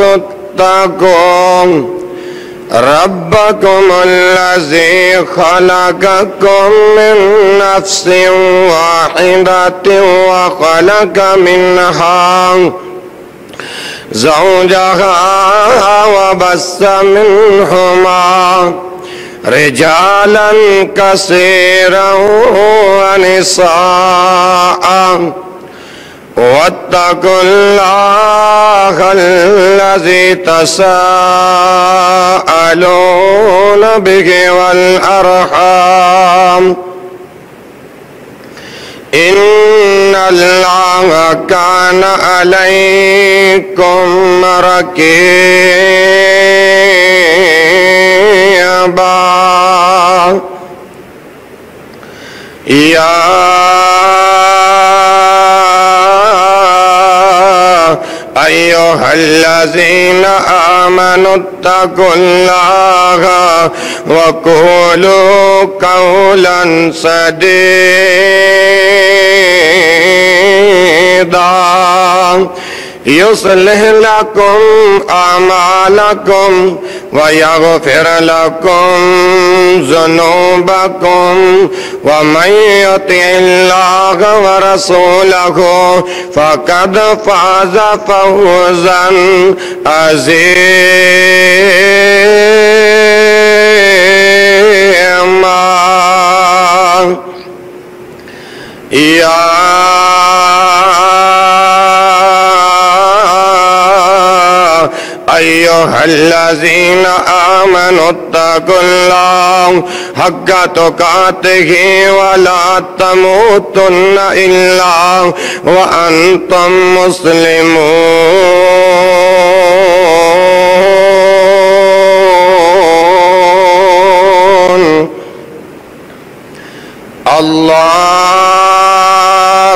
اتقوا ربكم الذي خلقكم من نفس واحدة وخلق منها زوجها وبس منهما رجالا كثيرا ونساء. واتقوا الله الذي تساءلون به والأرحام. إن الله كان عليكم ركيبا يا أيها الذين آمنوا اتقوا الله وقولوا قولا سديدا يصلح لكم أعمالكم ويغفر لكم ذنوبكم ومن يطع الله ورسوله فقد فاز فوزا عظيما. يا أيها الذين آمنوا اتقوا الله حق تقاته ولا تموتن إلا وأنتم مسلمون. الله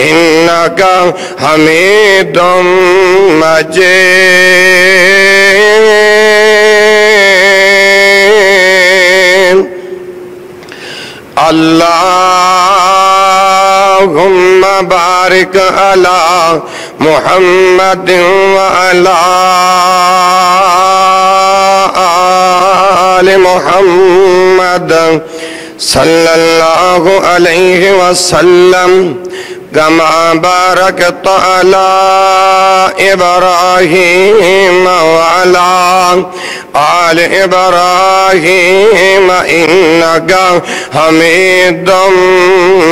إنك حميد مجيد اللهم بارك على محمد وعلى آل محمد محمد۔ صلى الله عليه وسلم كما باركت على إبراهيم وعلى آل إبراهيم إنك حميد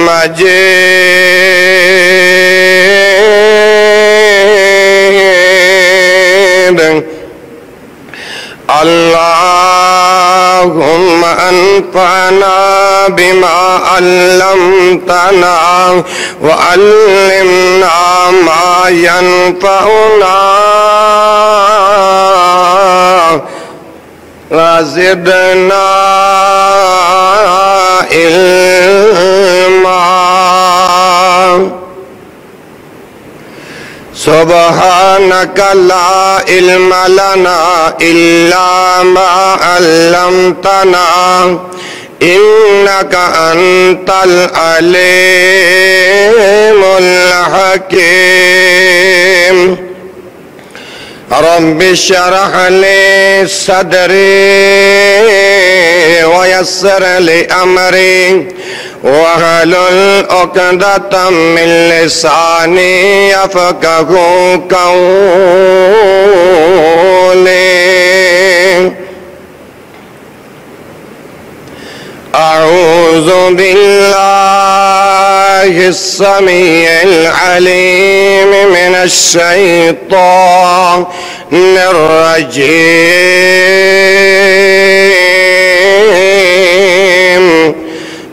مجيد. اللهم أنفعنا بما علمتنا وعلمنا ما ينفعنا. وزدنا علما سبحانك لا علم لنا إلا ما علمتنا. إنك أنت العليم الحكيم. رب اشرح لي صدري ويسر لي أمري. واحلل عقدة من لساني يفقه قولي أعوذ بالله السميع العليم من الشيطان الرجيم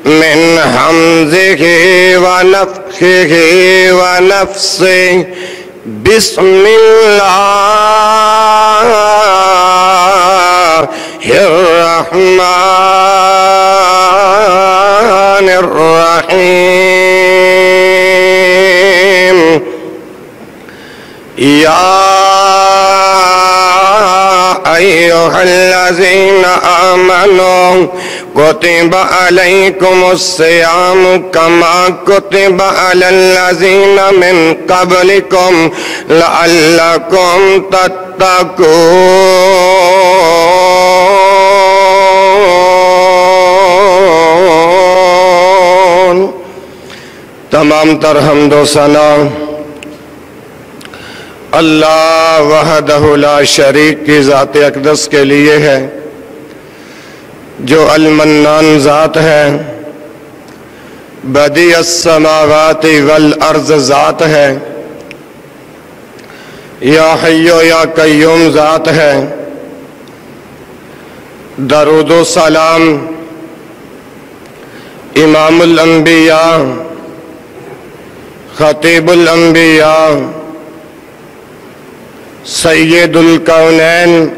من حمزه ونفخه ونفسه. بسم الله الرحمن الرحيم. يا أيها الذين آمنوا كتب عليكم الصيام كما كتب على الذين من قبلكم لعلكم تتقون. تمام تر حمد و ثنا. اللہ وحدہ لا شریک کی ذات اقدس کے لیے ہے، جو المنان ذات ہے۔ بدی السماوات والارض ذات ہے۔ یا حیو یا قیوم ذات ہے۔ درود و سلام امام الانبیاء، خطیب الانبیاء سید القونین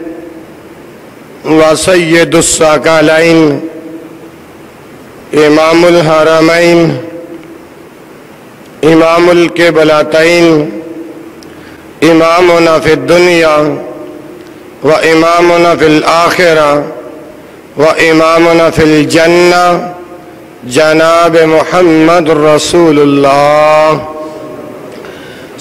و سید الساقالین امام الحرمین، امام القبلتین، امامنا فی الدنیا و امامنا فی الآخرہ و امامنا فی الجنہ، جناب محمد رسول اللہ۔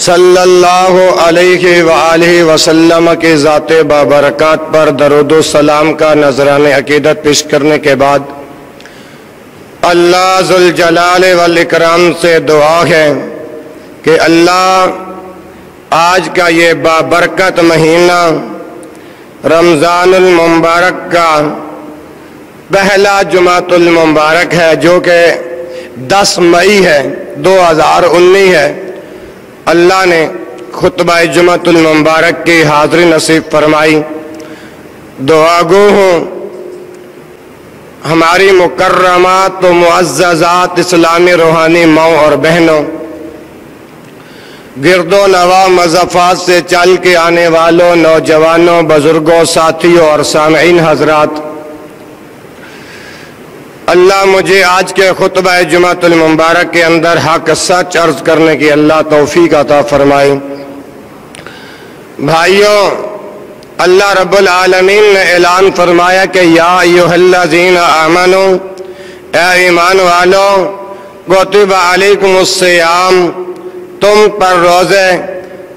صلی اللہ علیہ وآلہ وسلم کے ذات بابرکات پر درود و سلام کا نذران عقیدت پیش کرنے کے بعد اللہ ذوالجلال والاکرام سے دعا ہے کہ اللہ آج کا یہ بابرکت مہینہ رمضان المبارک کا پہلا جمعۃ المبارک ہے جو کہ دس مئی ہے، دو ہزار انی ہے۔ اللہ نے خطبہ جمعۃ المبارک کی حاضری نصیب فرمائی۔ دعا گو ہوں ہماری مکرمات و معززات اسلامی روحانی ماؤں اور بہنوں گرد و نوا مضافات سے چل کے آنے والوں، نوجوانوں، بزرگوں، ساتھیوں اور سامعین حضرات اللہ مجھے آج کے خطبہ جمعۃ المبارک کے اندر حق سچ عرض کرنے کی اللہ توفیق عطا فرمائے۔ بھائیوں اللہ رب العالمین نے اعلان فرمایا کہ یا ایوہ آمنو، اے ایمان والو گوتب علیکم السیام تم پر روزے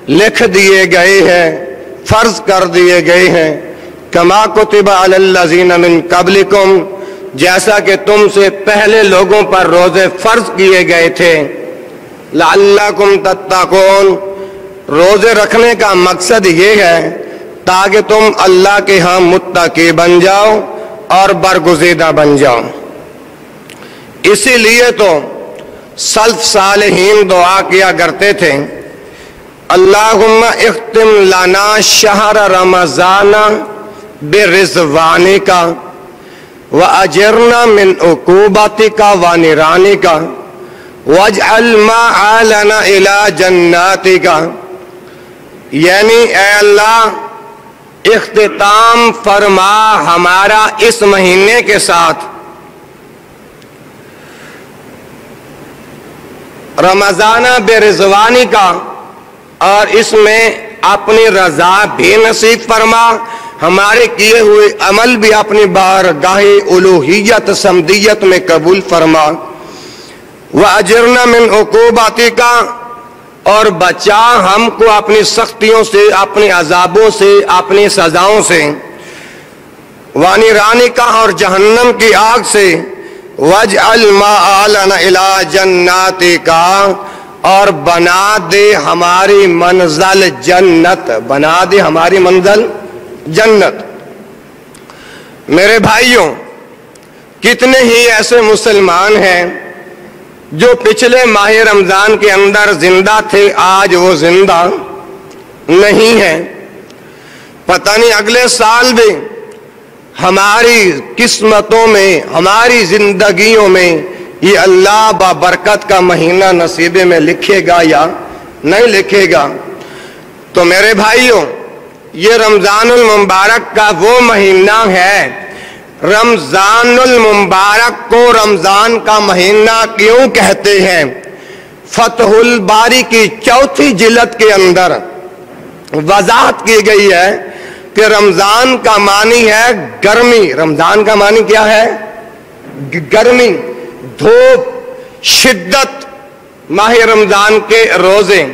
لکھ دیے گئے ہیں، فرض کر دیے گئے ہیں۔ کما کتب علی الذین من قبلکم جیسا کہ تم سے پہلے لوگوں پر روزے فرض کیے گئے تھے۔ لعلکم تتقون۔ روزے رکھنے کا مقصد یہ ہے تاکہ تم اللہ کے ہاں متقی بن جاؤ اور برگزیدہ بن جاؤ۔ اسی لیے تو سلف صالحین دعا کیا کرتے تھے۔ اللہم اختم لنا شہر رمضان برزوانی کا وَأَجِرْنَا مِنْ عُقُوبَتِكَ وَنِرَانِكَ وَاجْعَلْ مَا عَالَنَا إِلَى جَنَّاتِكَ یعنی اے اللہ، اختتام فرما ہمارا اس مہینے کے ساتھ۔ رمضانہ بے رضوانی کا اور اس میں اپنی رضا بھی نصیب فرما۔ ہمارے کیے ہوئے عمل بھی اپنی بارگاہ الوحیت سمدیت میں قبول فرما۔ وہ اجرنا من عقوباتی کا اور بچا ہم کو اپنی سختیوں سے اپنے عذابوں سے، اپنی سزاؤں سے۔ وانی رانی کا اور جہنم کی آگ سے۔ وج الما جناتی کا اور بنا دے ہماری منزل جنت، بنا دے ہماری منزل۔ جنت۔ میرے بھائیوں، کتنے ہی ایسے مسلمان ہیں جو پچھلے ماہ رمضان کے اندر زندہ تھے، آج وہ زندہ نہیں ہے پتہ نہیں اگلے سال بھی ہماری قسمتوں میں، ہماری زندگیوں میں یہ اللہ بابرکت کا مہینہ نصیبے میں لکھے گا یا نہیں لکھے گا۔ تو میرے بھائیوں یہ رمضان المبارک کا وہ مہینہ ہے۔ رمضان المبارک کو رمضان کا مہینہ کیوں کہتے ہیں؟ فتح الباری کی چوتھی جلد کے اندر وضاحت کی گئی ہے کہ رمضان کا معنی ہے گرمی۔ رمضان کا معنی کیا ہے؟ گرمی، دھوپ، شدت۔ ماہ رمضان کے روزے۔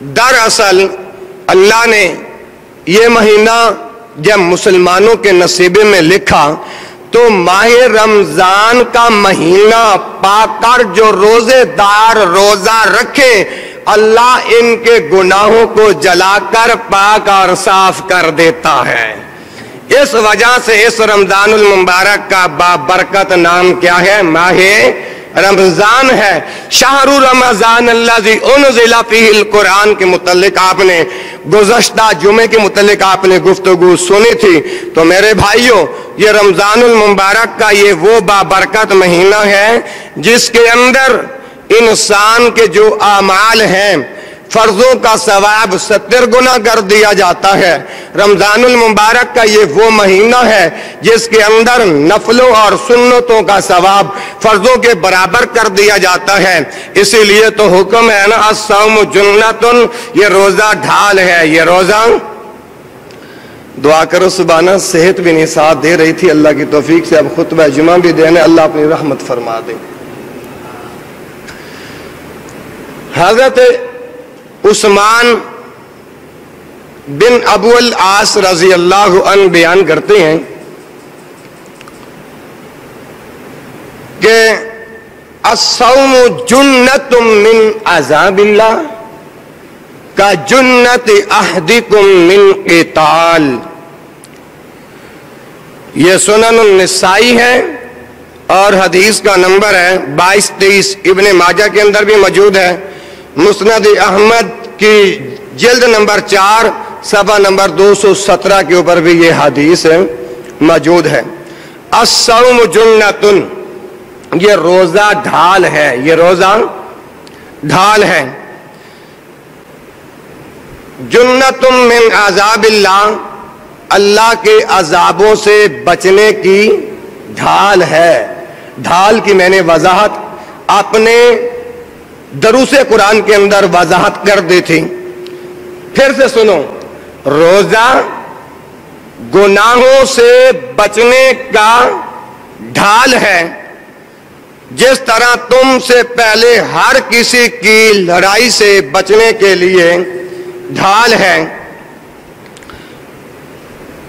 دراصل اللہ نے یہ مہینہ جب مسلمانوں کے نصیبے میں لکھا تو ماہ رمضان کا مہینہ پا کر جو روزے دار روزہ رکھے، اللہ ان کے گناہوں کو جلا کر پاک اور صاف کر دیتا ہے۔ اس وجہ سے اس رمضان المبارک کا بابرکت نام کیا ہے؟ ماہ رمضان ہے۔ شہر رمضان اللہ جی ان ضلع القرآن کے متعلق آپ نے گزشتہ جمعے کے متعلق آپ نے گفتگو سنی تھی۔ تو میرے بھائیوں، یہ رمضان المبارک کا یہ وہ بابرکت مہینہ ہے جس کے اندر انسان کے جو اعمال ہیں فرضوں کا ثواب ستر گنا کر دیا جاتا ہے۔ رمضان المبارک کا یہ وہ مہینہ ہے جس کے اندر نفلوں اور سنتوں کا ثواب فرضوں کے برابر کر دیا جاتا ہے۔ اسی لیے تو حکم ہے نا السوم جنتن یہ روزہ ڈھال ہے۔ یہ روزہ؟ دعا کرو سبحانہ صحت بھی نہیں، ساتھ دے رہی تھی۔ اللہ کی توفیق سے اب خطبہ جمعہ بھی دینے، اللہ اپنی رحمت فرما دے۔ حضرت عثمان بن ابو العاص رضی اللہ عنہ بیان کرتے ہیں کہ الصوم جنت من عذاب اللہ کا جنت احدکم من قتال۔ یہ سنن النسائی ہے اور حدیث کا نمبر ہے بائیس تیس ابن ماجہ کے اندر بھی موجود ہے۔ مسند احمد کی جلد نمبر چار، صفحہ نمبر دو سو سترہ کے اوپر بھی یہ حدیث موجود ہے۔ السوم جنتن یہ روزہ ڈھال ہے، یہ روزہ ڈھال ہے۔ جنتم من عذاب اللہ۔ اللہ کے عذابوں سے بچنے کی ڈھال ہے۔ ڈھال کی میں نے وضاحت، اپنے دروس قرآن کے اندر وضاحت کر دی تھی پھر سے سنو، روزہ گناہوں سے بچنے کا ڈھال ہے۔ جس طرح تم سے پہلے ہر کسی کی لڑائی سے بچنے کے لیے ڈھال ہے۔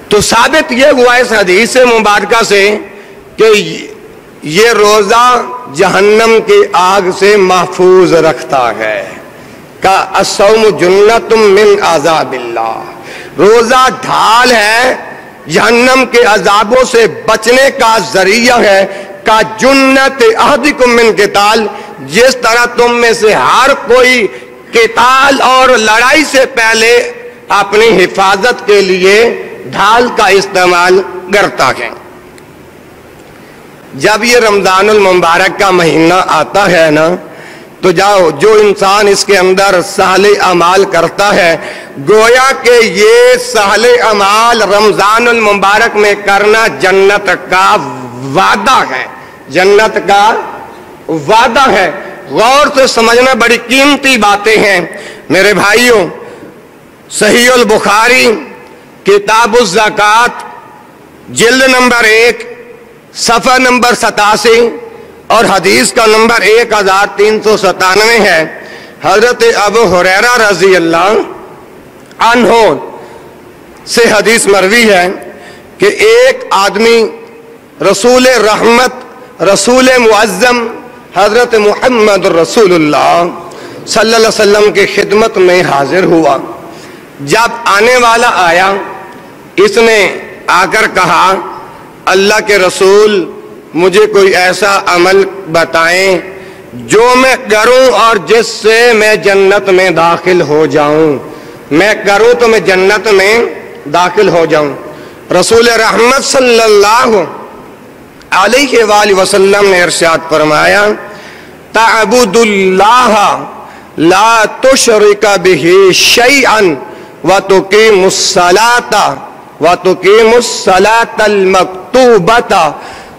تو ثابت یہ ہوا اس حدیث مبارکہ سے کہ یہ روزہ جہنم کی آگ سے محفوظ رکھتا ہے۔ کا اسوم جنت من عذاب اللہ۔ روزہ ڈھال ہے، جہنم کے عذابوں سے بچنے کا ذریعہ ہے۔ کا جنت احدکم من قتال۔ جس طرح تم میں سے ہر کوئی قتال اور لڑائی سے پہلے اپنی حفاظت کے لیے ڈھال کا استعمال کرتا ہے۔ جب یہ رمضان المبارک کا مہینہ آتا ہے نا، تو جاؤ، جو انسان اس کے اندر سہل امال کرتا ہے، گویا کہ یہ سہل امال رمضان المبارک میں کرنا جنت کا وعدہ ہے۔ جنت کا وعدہ ہے۔ غور سے سمجھنا بڑی قیمتی باتیں ہیں۔ میرے بھائیوں، صحیح البخاری، کتاب الزکات جلد نمبر ایک صفحہ نمبر ستاسی اور حدیث کا نمبر ایک ہزار تین سو ستانوے ہے۔ حضرت ابو حریرہ رضی اللہ عنہ سے حدیث مروی ہے کہ ایک آدمی رسول رحمت، رسول معظم، حضرت محمد رسول اللہ صلی اللہ علیہ وسلم کی خدمت میں حاضر ہوا۔ جب آنے والا آیا، اس نے آ کر کہا اللہ کے رسول مجھے کوئی ایسا عمل بتائیں جو میں کروں اور جس سے میں جنت میں داخل ہو جاؤں۔ میں کروں تو میں جنت میں داخل ہو جاؤں۔ رسول رحمت صلی اللہ علیہ وآلہ وسلم نے ارشاد فرمایا تعبد اللہ لا تشرک به شیئا وتقیم الصلاة وتقیم الصلاة المکتوبة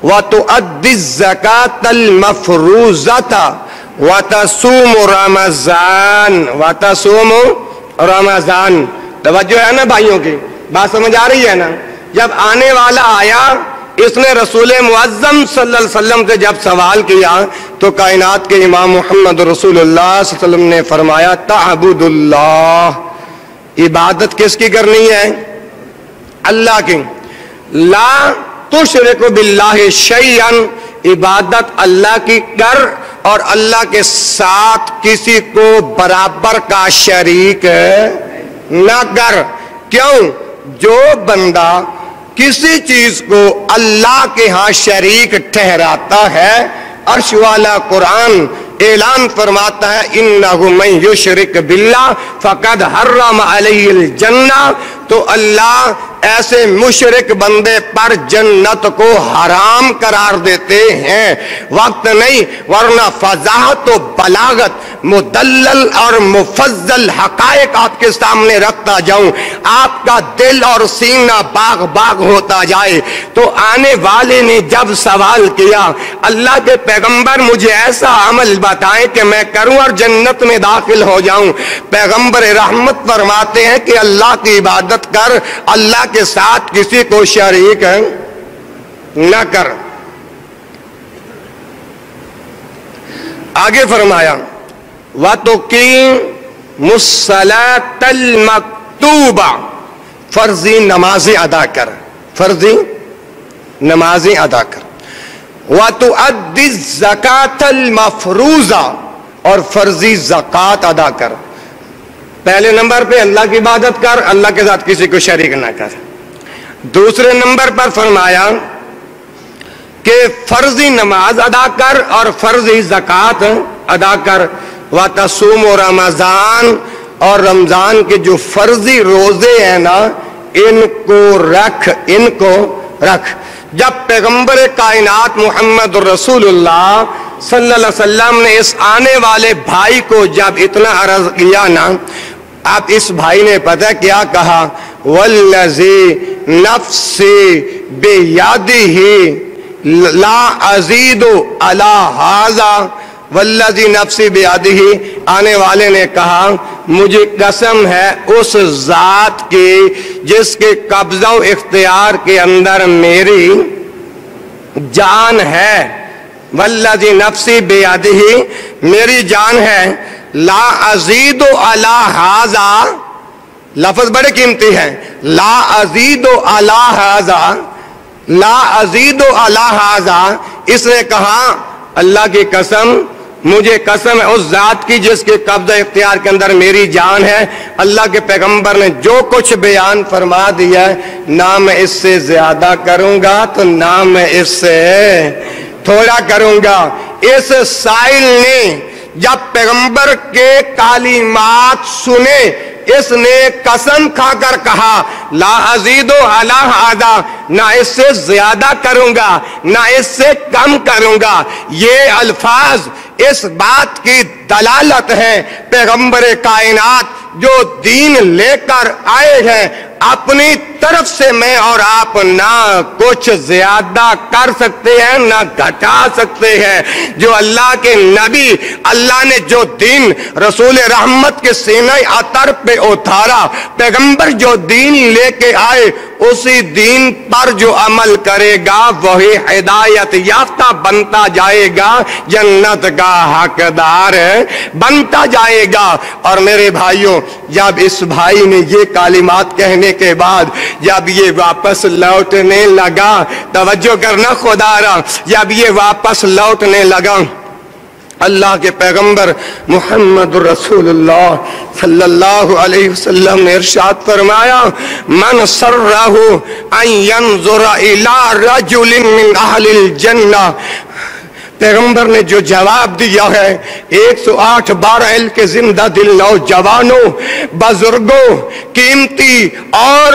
وتؤدي الزكاة المفروزة وتصوم رمضان وتصوم رمضان۔ توجہ ہے نا بھائیوں کی؟ بات سمجھ آ رہی ہے نا؟ جب آنے والا آیا، اس نے رسول معظم صلی اللہ علیہ وسلم سے جب سوال کیا، تو کائنات کے امام محمد رسول اللہ صلی اللہ علیہ وسلم نے فرمایا، تعبد اللہ عبادت کس کی کرنی ہے؟ اللہ کی لا تشرک باللہ شیئن عبادت اللہ کی کر اور اللہ کے ساتھ کسی کو برابر کا شریک نہ کر۔ کیوں؟ جو بندہ کسی چیز کو اللہ کے ہاں شریک ٹھہراتا ہے، عرش والا قرآن اعلان فرماتا ہے، انہو من یشرک باللہ فقد حرم علیہ الجنہ۔ تو اللہ ایسے مشرک بندے پر جنت کو حرام قرار دیتے ہیں۔ وقت نہیں، ورنہ فضاحت و بلاغت، مدلل اور مفضل حقائق آپ کے سامنے رکھتا جاؤں۔ آپ کا دل اور سینہ باغ باغ ہوتا جائے۔ تو آنے والے نے جب سوال کیا، اللہ کے پیغمبر مجھے ایسا عمل بتائیں کہ میں کروں اور جنت میں داخل ہو جاؤں۔ پیغمبر رحمت فرماتے ہیں کہ اللہ کی عبادت کر، اللہ کے ساتھ کسی کو شریک نہ کر۔ آگے فرمایا وہ تو کی مسلطل مکتوبہ فرضی نمازیں ادا کر۔ فرضی نمازیں ادا کر۔ وہ تو ادی زکات اور فرضی زکات ادا کر۔ پہلے نمبر پہ اللہ کی عبادت کر، اللہ کے ساتھ کسی کو شریک نہ کر۔ دوسرے نمبر پر فرمایا کہ فرضی نماز ادا کر اور فرضی زکات ادا کر۔ و تسوم و رمضان اور رمضان کے جو فرضی روزے ہیں نا، ان کو رکھ، ان کو رکھ۔ جب پیغمبر کائنات محمد رسول اللہ صلی اللہ علیہ وسلم نے اس آنے والے بھائی کو جب اتنا عرض کیا نا، اب اس بھائی نے پتہ کیا کہا؟ والذی نفسی بیادی ہی لا عزید علا حاضر والذی نفسی بے یادی ہی آنے والے نے کہا، مجھے قسم ہے اس ذات کی جس کے قبضہ و اختیار کے اندر میری جان ہے۔ والذی نفسی بے یادی ہی میری جان ہے۔ لا ازید و علا حاضا لفظ بڑے قیمتی ہیں۔ لا ازید و علا حاضا لا ازید و علا حاضا اس نے کہا، اللہ کی قسم مجھے قسم ہے اس ذات کی جس کے قبض اختیار کے اندر میری جان ہے۔ اللہ کے پیغمبر نے جو کچھ بیان فرما دیا ہے، نہ میں اس سے زیادہ کروں گا تو نہ میں اس سے تھوڑا کروں گا۔ اس سائل نے جب پیغمبر کے تعلیمات سنے اس نے قسم کھا کر کہا، لا ازید و علا نہ اس سے زیادہ کروں گا، نہ اس سے کم کروں گا۔ یہ الفاظ اس بات کی دلالت ہے پیغمبر کائنات جو دین لے کر آئے ہیں، اپنی طرف سے میں اور آپ نہ کچھ زیادہ کر سکتے ہیں، نہ گھٹا سکتے ہیں۔ جو اللہ کے نبی، اللہ نے جو دین رسول رحمت کے سینہ اتر پہ اتارا پیغمبر جو دین لے کے آئے، اسی دین پر جو عمل کرے گا، وہی ہدایت یافتہ بنتا جائے گا، جنت کا حقدار بنتا جائے گا۔ اور میرے بھائیوں، جب اس بھائی نے یہ کالمات کہنے کے بعد، جب یہ واپس لوٹنے لگا، توجہ کرنا خدا را، جب یہ واپس لوٹنے لگا اللہ کے پیغمبر محمد رسول اللہ صلی اللہ علیہ وسلم نے ارشاد فرمایا، من سرہ ان ينظر الى رجل من اہل الجنہ پیغمبر نے جو جواب دیا ہے، ایک سو آٹھ بارہ ایل کے زندہ دل نوجوانوں، بزرگوں، قیمتی اور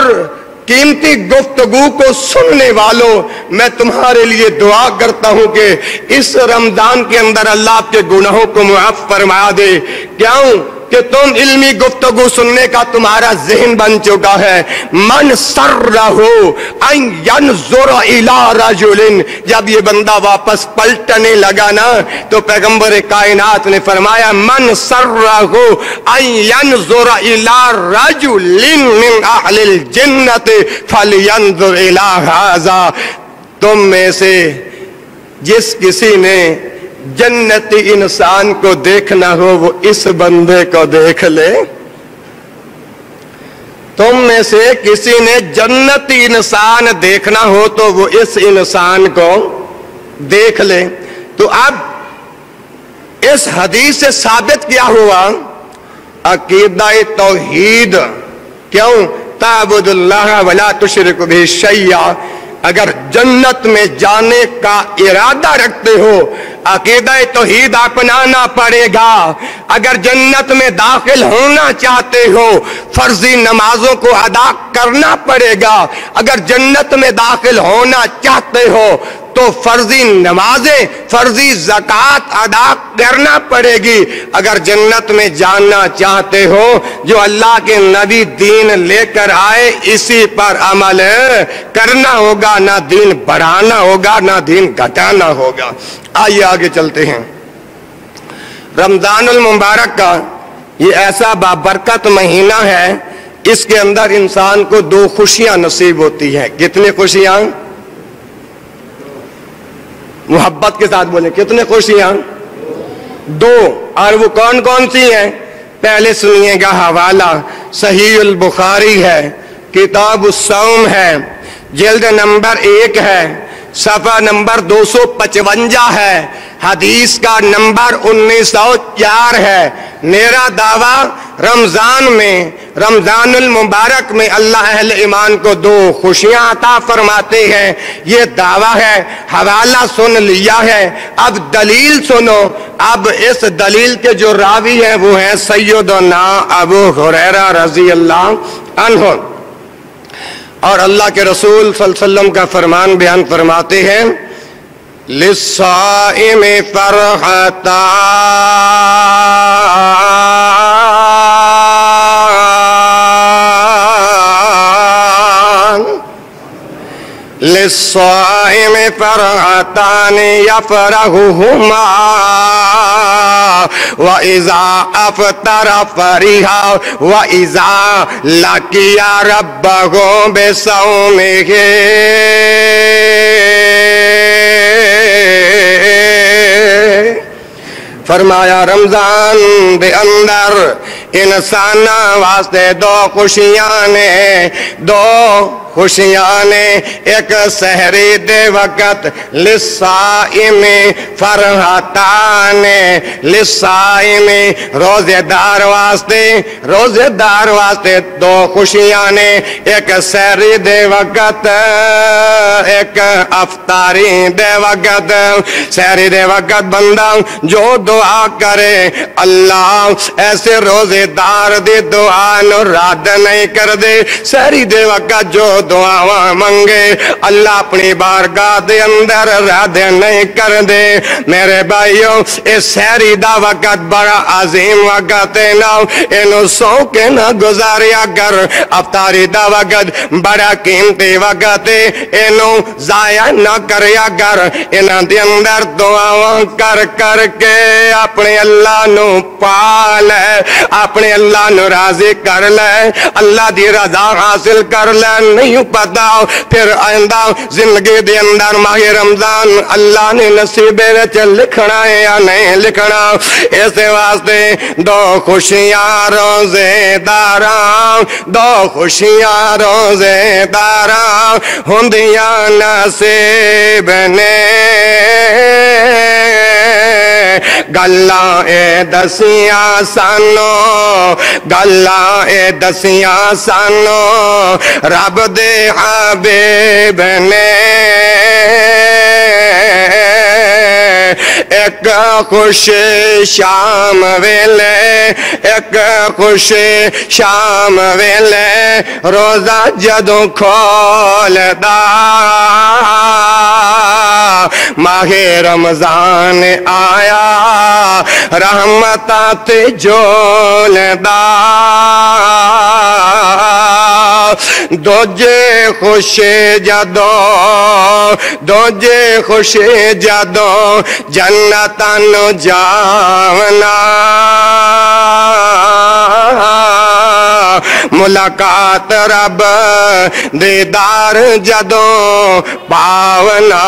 قیمتی گفتگو کو سننے والوں، میں تمہارے لیے دعا کرتا ہوں کہ اس رمضان کے اندر اللہ آپ کے گناہوں کو معاف فرما دے۔ کیوں کہ تم علمی گفتگو سننے کا تمہارا ذہن بن چکا ہے۔ من سر رہو جب یہ بندہ واپس پلٹنے لگا نا، تو پیغمبر کائنات نے فرمایا، من سر رہو من اہل الجنت فلینظر الى تم میں سے جس کسی نے جنتی انسان کو دیکھنا ہو، وہ اس بندے کو دیکھ لے۔ تم میں سے کسی نے جنتی انسان دیکھنا ہو تو وہ اس انسان کو دیکھ لے۔ تو اب اس حدیث سے ثابت کیا ہوا، عقیدہ توحید، کیوں؟ تعبد اللہ ولا تشرک بھی شیعہ اگر جنت میں جانے کا ارادہ رکھتے ہو عقیدہ توحید اپنانا پڑے گا۔ اگر جنت میں داخل ہونا چاہتے ہو، فرضی نمازوں کو ادا کرنا پڑے گا۔ اگر جنت میں داخل ہونا چاہتے ہو، تو فرضی نمازیں، فرضی زکوٰۃ ادا کرنا پڑے گی۔ اگر جنت میں جاننا چاہتے ہو، جو اللہ کے نبی دین لے کر آئے، اسی پر عمل کرنا ہوگا۔ نہ دین بڑھانا ہوگا، نہ دین گھٹانا ہوگا۔ آئیے آگے چلتے ہیں۔ رمضان المبارک کا یہ ایسا بابرکت مہینہ ہے، اس کے اندر انسان کو دو خوشیاں نصیب ہوتی ہیں۔ کتنی خوشیاں؟ محبت کے ساتھ بولیں کتنے خوشیاں؟ دو، اور وہ کون کون سی ہیں؟ پہلے سنیے گا حوالہ، صحیح البخاری ہے، کتاب السوم ہے، جلد نمبر ایک ہے۔ صفحہ نمبر دو سو پچونجا ہے۔ حدیث کا نمبر انیس سو چار ہے۔ میرا دعویٰ رمضان میں رمضان المبارک میں اللہ اہل ایمان کو دو خوشیاں عطا فرماتے ہیں۔ یہ دعویٰ ہے، حوالہ سن لیا ہے۔ اب دلیل سنو۔ اب اس دلیل کے جو راوی ہیں وہ ہیں سیدنا ابو حریرہ رضی اللہ عنہ۔ اور اللہ کے رسول صلی اللہ علیہ وسلم کا فرمان بیان فرماتے ہیں، لِلصَّائِمِ فَرْحَتَانِ للصائم فرحتان يفرحهما. وإذا أفطر فرحا وإذا لقي ربه بصومه. فرمایا رمضان دے اندر انسان واسطے دو خوشیاں نے، دو خوشیاں نے۔ ایک سہری دے وقت لسائم فرحتان لسائم روزے دار واسطے روزے دار واسطے دو خوشیاں نے۔ ایک سہری دے وقت، ایک افطاری دے وقت۔ سہری دے وقت بندہ جو دعا کرے، اللہ ایسے روزے دار دے دعا نو رد نہیں کر دے سہری دے وقت جو دعا منگے۔ اللہ اپنی بارگاہ دے اندر رد نہیں کر دے میرے بھائیوں اس سہری دا وقت بڑا عظیم وقت ہے نا۔ انو سو کے نہ گزاریا کر۔ افطاری دا وقت بڑا قیمتی وقت ہے۔ انو ضائع نہ کریا کر۔ انہ دے اندر دعا کر کر کے اپنے اللہ نو پال ہے۔ اپنے اللہ نو راضی کر لے، اللہ دی رضا حاصل کر لے۔ نہیں پتا، پھر آئندہ زندگی دے اندر ماہ رمضان اللہ نے نصیبے وچ لکھنا ہے یا نہیں لکھنا؟ اس واسطے دو خوشیاں روزے داراں، دو خوشیاں روزے داراں ہوندیاں نصیب نے۔ گلا اے دسیاں سانو، گلا اے دسیاں سانو، رب دے حبیب نے ایک خوش شام ویلے، ایک خوش شام ویلے، روزہ جدوں کھول دا ماہ رمضان آیا رحمت جولدا دوجے خوش جدو دوجے خوش جدو جنتن جاونا ملاقات رب دیدار جدوں پاونا۔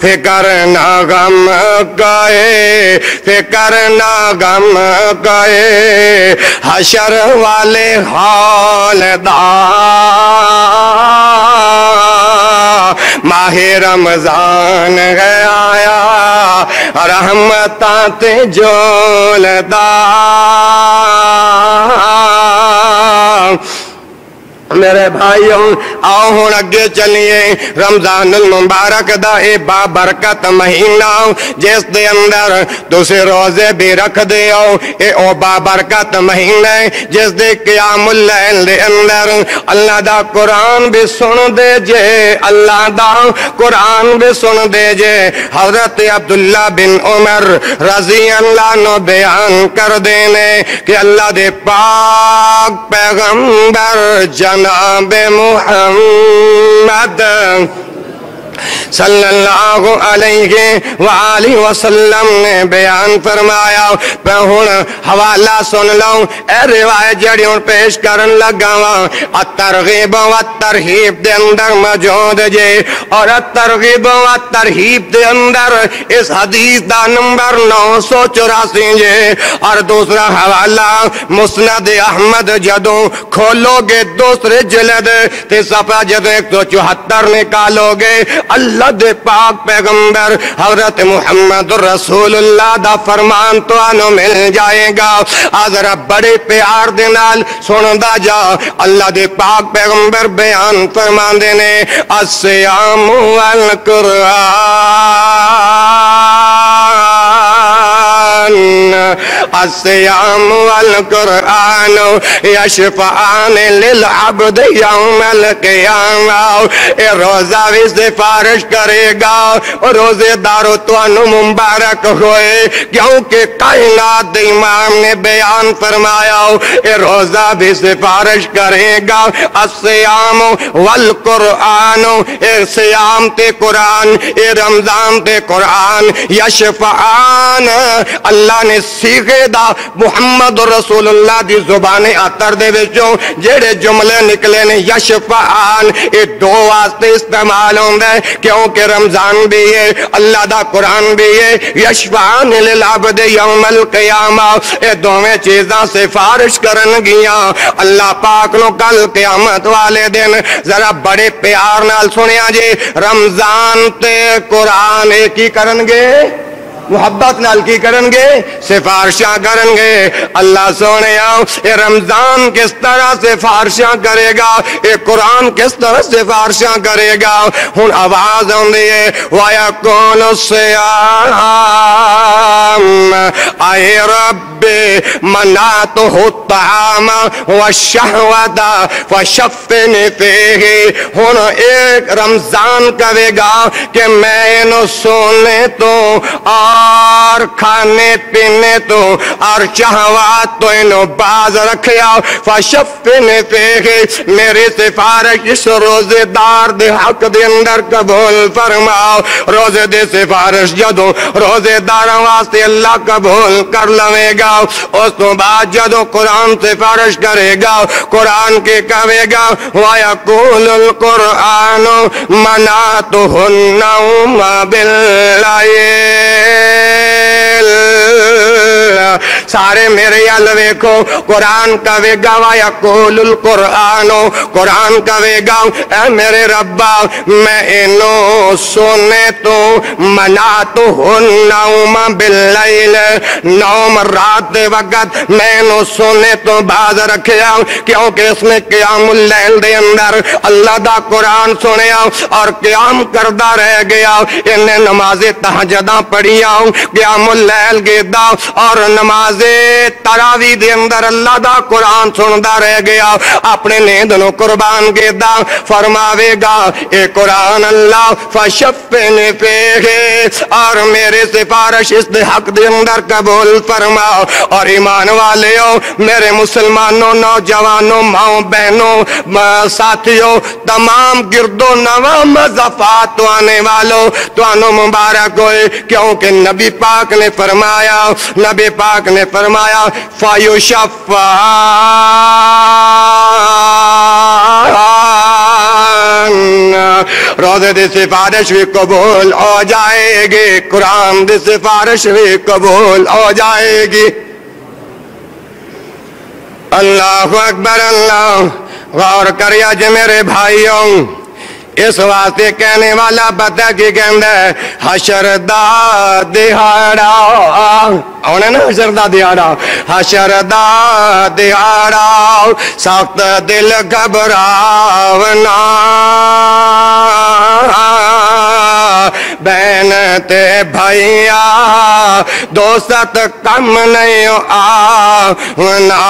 فکر نہ غم گئے، فکر نہ غم گئے۔ حشر والے حال دا ماہ رمضان ہے آیا رحمتات جولدا میرے بھائیوں، آؤ ہوں اگے چلیے۔ رمضان المبارک دا اے بابرکت مہینہ۔ جس دے اندر دوسرے روزے بھی رکھ دے آؤ اے او بابرکت مہینہ۔ جس دے قیام اللیل دے اندر اللہ دا قرآن بھی سن دے جے۔ اللہ دا قرآن بھی سن دے جے۔ حضرت عبداللہ بن عمر رضی اللہ نو بیان کر دینے کہ اللہ دے پاک پیغمبر عن أبي محمد صلی اللہ علیہ وآلہ وسلم نے بیان فرمایا پہ ہون حوالہ سن لوں اے روایت جڑی ہون پیش کرن لگا وا الترغیب و الترہیب دے اندر موجود جے اور الترغیب و الترہیب دے اندر اس حدیث دا نمبر نو سو چوراسی جے اور دوسرا حوالہ مسند احمد جدوں کھولو گے دوسرے جلد تے صفحہ جدوں ایک سو چوہتر نکالو گے اللہ دے پاک پیغمبر حضرت محمد رسول اللہ دا فرمان تو آنو مل جائے گا۔ آذرا بڑے پیار دینال سن دا جا۔ اللہ دے پاک پیغمبر بیان فرمان دینے السیام والقرآن۔ السیام والقرآن یشفعان للعبد یوم القیام اے روزہ بھی سفارش کرے گا۔ روزے دارو تو انو مبارک ہوئے۔ کیونکہ کائنات امام نے بیان فرمایا اے روزہ بھی سفارش کرے گا۔ السیام والقرآن، اے سیام تے قرآن، اے رمضان تے قرآن۔ یشفعان اللہ نے سیکھے دا محمد رسول اللہ دی زبان اتر دے وچوں جڑے جملے نکلے نے یشفعان اے دو واسطے استعمال ہوندے، کیونکہ رمضان بھی ہے، اللہ دا قرآن بھی ہے یشفعان للعبد یوم القیامہ، اے دوویں چیزاں سفارش کرن گیاں۔ اللہ پاک نو کل قیامت والے دن ذرا بڑے پیار نال سنیا جی رمضان تے قرآن ایک ہی کرن گے؟ محبت نال کی کرن گے؟ سفارشاں کرن گے۔ اللہ سونے آؤ، اے رمضان کس طرح سفارشاں کرے گا؟ اے قرآن کس طرح سفارشاں کرے گا؟ ہن آواز آندی ہے، وایا کون سیام اے رب منات الطعام والشہوت فشفن فیہ۔ ہن ایک رمضان کرے گا کہ میں انو سونے تو آ اور کھانے پینے تو اور چہوات تو انہوں باز رکھیا فشفن پیغے میرے سفارش، اس روزے دار دے حق دے اندر قبول فرماؤ۔ روزے دے سفارش جدو روزے دار واسطے اللہ قبول کر لوے گا۔ اس تو بعد جدو قرآن سفارش کرے گا، قرآن کے کہے گا، وَيَقُولُ الْقُرْآنُ مَنَاتُهُ النَّوْمَ بِاللَّيْلِ Israel. سارے میرے یل ویکھو، قرآن کا ویگا وایا کول القرآن؟ قرآن کا ویگا اے میرے ربا، میں انو سونے تو منا تو ہن نوم باللیل، نوم رات دے وقت میں انو سونے تو باز رکھیا کیونکہ اس نے قیام اللیل دے اندر اللہ دا قرآن سنیا اور قیام کردہ رہ گیا۔ انہیں نماز تحجدہ پڑھیا قیام اللیل گیدہ اور نماز نماز تراوی دے اندر اللہ دا قرآن سندا رہ گیا اپنے نیند نو قربان کے دا فرماوے گا اے قرآن اللہ فشفن پہ اور میرے سفارش اس دے حق دے اندر قبول فرماؤ اور ایمان والے ہو میرے مسلمانوں نوجوانوں ماؤں بہنوں ساتھیوں تمام گردوں نواں مضافات تو آنے والوں تو آنو مبارک ہوئے کیونکہ نبی پاک نے فرمایا نبی پاک نے فرمایا فایو شفا۔ روزے دی سفارش بھی قبول ہو جائے گی، قرآن دی سفارش بھی قبول ہو جائے گی۔ اللہ اکبر، اللہ۔ غور کریا جی میرے بھائیوں۔ اس واسطے کہنے والا پتہ کی کہندہ ہے، حشر دا دہاڑا۔ آنے نا حشر دا دہاڑا؟ حشر دا دہاڑا، سخت دل گھبراونا۔ بہن تے بھائیا دوست کم نہیں آونا۔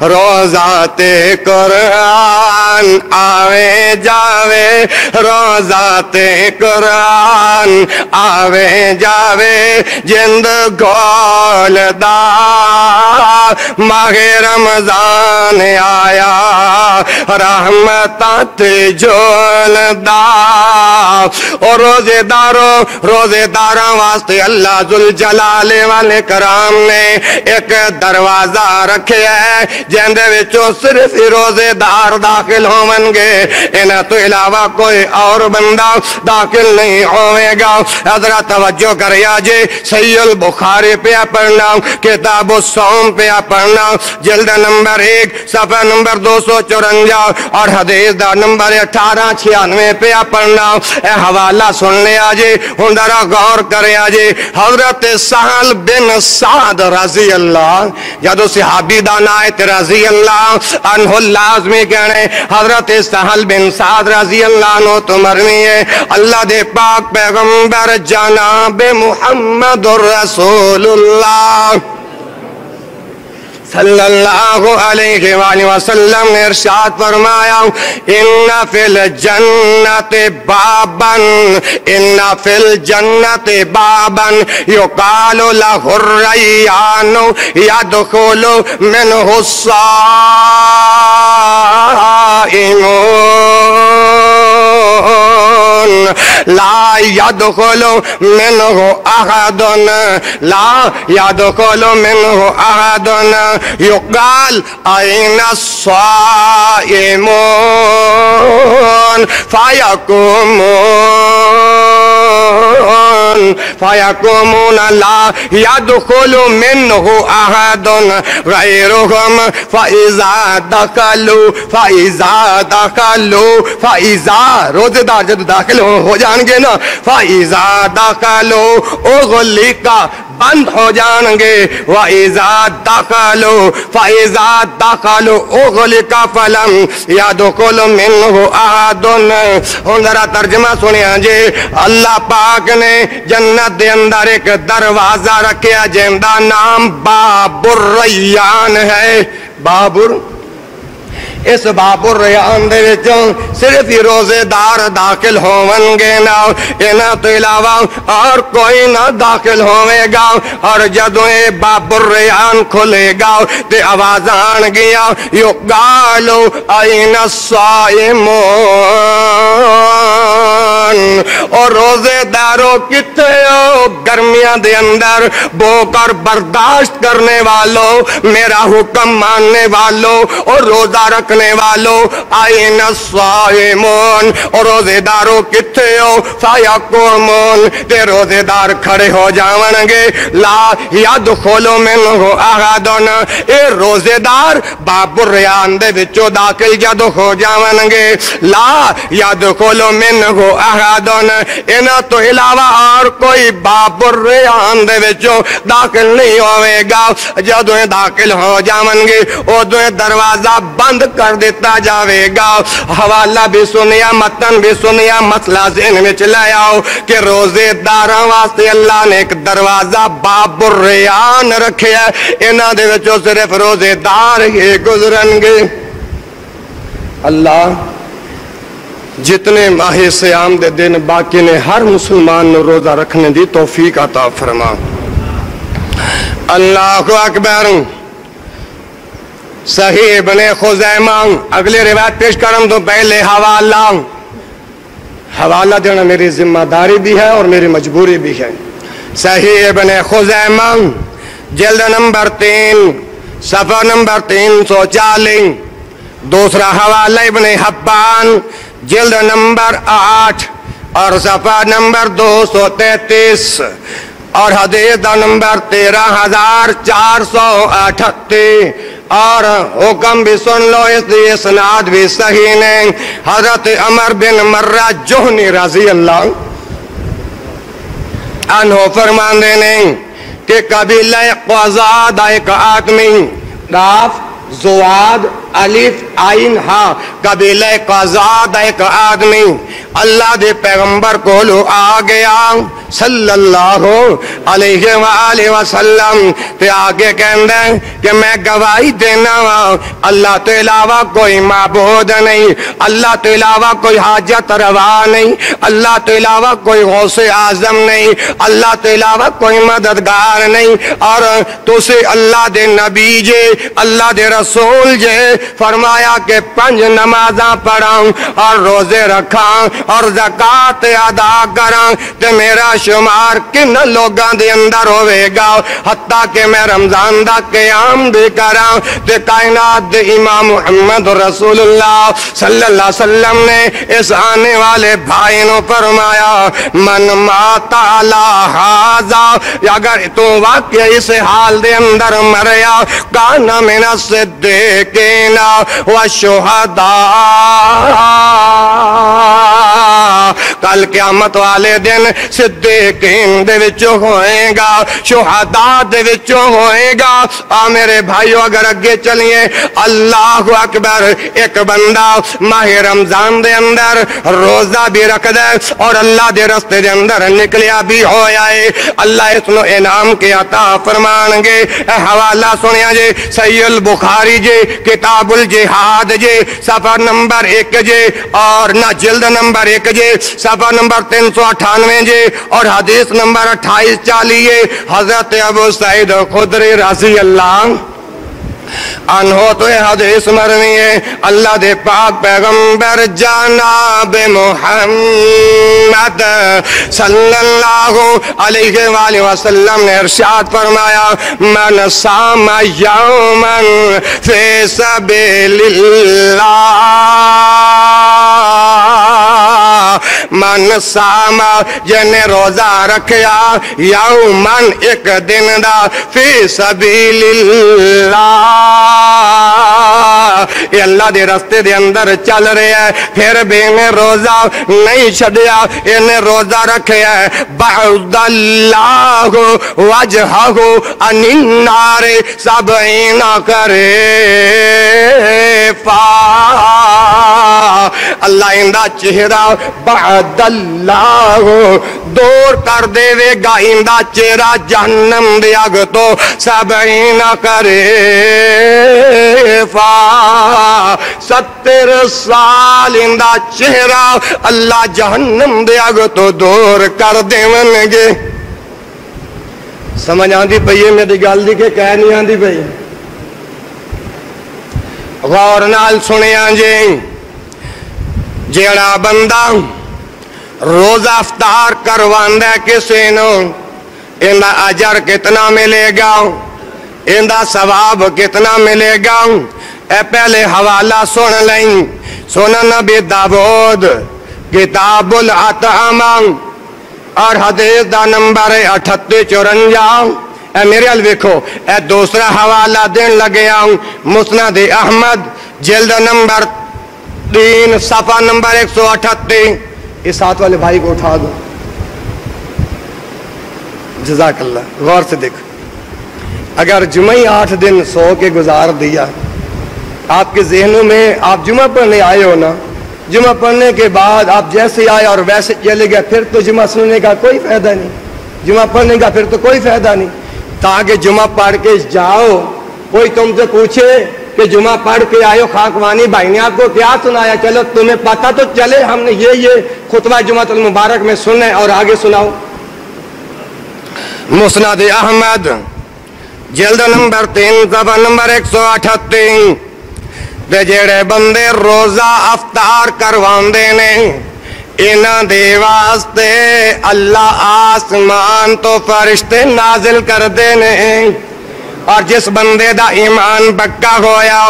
روزات قرآن آوے جاوے روزات قرآن آوے جاوے، جند گول دا ماہ رمضان آیا رحمت جول دا۔ اور روزے دارو روزے دارا واسطے اللہ ذل جلال والے کرام نے ایک دروازہ رکھے ہے جہندے وچوں صرف روزے دار داخل ہون گے۔ انہاں تو علاوہ کوئی اور بندہ داخل نہیں ہوئے گا۔ حضرت توجہ کریا جے سی البخاری پہ پڑھنا، کتاب السوم پہ پڑھنا۔ جلد نمبر ایک، صفحہ نمبر دو سو چورنجا۔ اور حدیث دا نمبر اٹھارہ چھیانوے پہ پڑھنا۔ اے حوالہ سن لیا جی، جے ہندرہ غور کریا جے حضرت سہل بن سعد رضی اللہ جدو صحابی دانائت رضی اللہ عنہ لازمی کہنے حضرت سہل بن سعد رضی اللہ عنہ تو ہے۔ اللہ دے پاک پیغمبر جناب محمد رسول اللہ۔ صلی اللہ علیہ وآلہ وسلم نے ارشاد فرمایا ان فی الجنت بابن ان فی الجنت بابن یقال لہ الریان یدخل منہ الصائمون لا يدخل منه أحد لا يدخل منه أحد يقال أين الصائمون؟ فيقومون فيقومون لا يدخل منه أحد غيرهم فإذا دخلوا فإذا دخلوا فإذا روزے دار جب داخل ہو جان گے نا، فائزہ داخلو اغلی کا بند ہو جان گے۔ وَإِذَا دَخَلُوا فَإِذَا دَخَلُوا اُغْلِقَ فَلَمْ يَدْخُلُ مِنْهُ أَحَدٌ ہن ذرا ترجمہ سنیا جی۔ اللہ پاک نے جنت دے اندر ایک دروازہ رکھیا جن نام باب الریان ہے۔ بابر؟ اس باب الریان دے وچوں صرف ہی روزے دار داخل ہون گے نا۔ انہاں تو علاوہ اور کوئی نہ داخل ہوئے گا۔ اور جدوں اے باب الریان کھلے گا تے آواز آن گیا یو گالو این الصائمون۔ اور روزے دارو کتے ہو گرمیاں دے اندر بو کر برداشت کرنے والوں میرا حکم ماننے والوں اور روزہ رکھنے والوں آئین الصائمون اور روزے دارو کتے ہو فایا قومون تے روزے دار کھڑے ہو جاون گے لا ید کھولو من ہو آغادون اے روزے دار باب الریان دے وچو داخل جد ہو جاون گے لا ید کھولو من ہو انہاں تو علاوہ اور کوئی باب الریان دے وچوں داخل نہیں ہوئے گا جدو داخل ہو جاون گے ادو دروازہ بند کر دیتا جاوے گا حوالہ بھی سنیا متن بھی سنیا مسئلہ ذہن میں چلے آؤ کہ روزے داراں واسطے اللہ نے ایک دروازہ باب الریان رکھے ہے انہاں دے وچوں صرف روزے دار ہی گزرن گے اللہ جتنے ماہ سیام دے دن باقی نے، ہر مسلمان نے روزہ رکھنے دی توفیق عطا فرما۔ اللہ اکبر۔ صحیح بنے خزیمہ۔ اگلے روایت پیش کرم تو پہلے حوالہ۔ حوالہ دینا میری ذمہ داری بھی ہے اور میری مجبوری بھی ہے۔ صحیح بنے خزیمہ۔ جلد نمبر تین، صفحہ نمبر تین سو چالیس۔ دوسرا حوالہ ابن حبان۔ جلد نمبر آٹھ اور صفحہ نمبر دو سو تینتیس اور حدیث نمبر تیرہ ہزار چار سو اٹھتی اور حکم بھی سن لو اس لیے سناد بھی صحیح نہیں۔ حضرت عمر بن مرہ جوہنی رضی اللہ انہو فرمان دینے کہ قبیلہ قوزاد ایک آدمی، داف، زواد علیف آئین ہاں قبیلہ قوزاد ایک آدمی اللہ دے پیغمبر کو لو آ گیا صلی اللہ علیہ وآلہ وسلم تے آگے کہندے کہ میں گواہی دینا وا۔ اللہ تو علاوہ کوئی معبود نہیں۔ اللہ تو علاوہ کوئی حاجت روا نہیں۔ اللہ تو علاوہ کوئی غوث اعظم نہیں۔ اللہ تو علاوہ کوئی مددگار نہیں۔ اور تو سے اللہ دے نبی جے، اللہ دے رسول جے فرمایا کہ پنج نمازاں پڑھاں اور روزے رکھاں اور زکاة ادا کراں تے میرا شمار کن لوگاں دے اندر ہوئے گا حتیٰ کہ میں رمضان دا قیام بھی کراں تے کائنات دے امام محمد رسول اللہ صلی اللہ علیہ وسلم نے اس آنے والے بھائی نو فرمایا، من ماتا لا حازا اگر تو واقعی اس حال دے اندر مریا، کانا من الصدیقین و شہداء کل قیامت والے دن صدیقین دے وچوں ہوئے گا شہداء دے وچوں ہوئے گا۔ آ میرے بھائیو، اگر اگے چلیے، اللہ اکبر، ایک بندہ ماہ رمضان دے اندر روزہ بھی رکھ دے اور اللہ دے رستے دے اندر نکلیا بھی ہویا ہے اللہ اس نو انعام کے عطا فرمان گے۔ حوالہ سنیا جی، جے سید البخاری جے کتاب الجہاد جے صفحہ نمبر ایک جے اور نہ جلد نمبر ایک جے صفحہ نمبر تین سو اٹھانوے جے اور حدیث نمبر اٹھائیس چالیے حضرت ابو سعید خدری رضی اللہ انہو تو حدیث مرمی ہے، اللہ دے پاک پیغمبر جاناب محمد صلی اللہ علیہ وآلہ وسلم نے ارشاد فرمایا، من سام یومن فی سبیل اللہ من سام جن یعنی روزہ رکھیا یومن ایک دن دا، فی سبیل اللہ اے اللہ دے رستے دے اندر چل رہے ہیں پھر بھی انہیں روزہ نہیں چھڑیا انہیں روزہ رکھے ہیں بعد اللہ وجہہ اننار سبعین کرے فا اللہ اندہ چہرہ بعد اللہ دور کر دے وے گا اندہ چہرہ جہنم دیا گو تو سبعین کرے فا ستر سال اندہ چہرہ اللہ جہنم دیا گو تو دور کر دے منگے سمجھ آندھی پئیے میری گال دی کے کہہ نہیں آندھی پئیے غور نال سنے آنجے جی۔ جیڑا بندہ روز افطار کرواندہ کسی نو اندہ اجر کتنا ملے گا؟ اندہ ثواب کتنا ملے گا؟ اے پہلے حوالہ سن لیں۔ سنن نبی دابود کتاب العطعام اور حدیث دا نمبر اٹھتے چورنجا۔ اے میرے حل ویکھو، اے دوسرا حوالہ دین لگے آؤں، مسند احمد، جلد نمبر تین صفحہ نمبر ایک سو اٹھتے اس ساتھ والے بھائی کو اٹھا دو۔ جزاک اللہ، غور سے دیکھ۔ اگر جمعی آٹھ دن سو کے گزار دیا، آپ کے ذہنوں میں آپ جمعہ پڑھنے آئے ہو نا، جمعہ پڑھنے کے بعد آپ جیسے آئے اور ویسے چلے گئے، پھر تو جمعہ سننے کا کوئی فائدہ نہیں۔ جمعہ پڑھنے کا پھر تو کوئی فائدہ نہیں۔ تاکہ جمعہ پڑھ کے جاؤ، کوئی تم سے پوچھے کہ جمعہ پڑھ کے آئے خاکوانی بھائی نے آپ کو کیا سنایا؟ چلو تمہیں پتا تو چلے، ہم نے یہ یہ خطبہ جمعہ المبارک میں سنے اور آگے سناؤ۔ مسند احمد، جلد نمبر تین زبا نمبر ایک سو اٹھتی جڑے بندے روزہ افطار کرواندے نے انہ دے واسطے اللہ آسمان تو فرشتے نازل کر دینے اور جس بندے دا ایمان بکا ہویا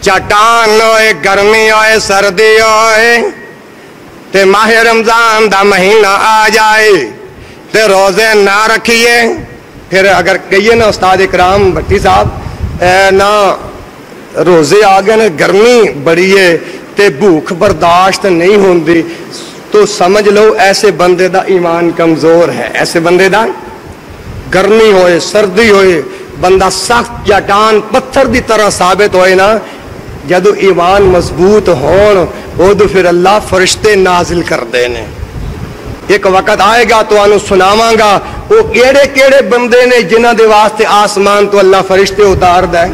چٹان ہوئے گرمی ہوئے سردی ہوئے تے ماہ رمضان دا مہینہ آ جائے تے روزے نہ رکھیے پھر اگر کہیے نا استاد اکرام بھٹی صاحب اے نا روزے آ گئے نا گرمی بڑی ہے تے بھوک برداشت نہیں ہوندی تو سمجھ لو ایسے بندے دا ایمان کمزور ہے ایسے بندے دا گرمی ہوئے سردی ہوئے بندہ سخت یا ٹان پتھر دی طرح ثابت ہوئے نا، جدو ایمان مضبوط ہون وہ تو پھر اللہ فرشتے نازل کر دینے۔ ایک وقت آئے گا تو آنو سناواں گا وہ کیڑے کیڑے بندے نے جنہ دے واسطے آسمان تو اللہ فرشتے اتار دے۔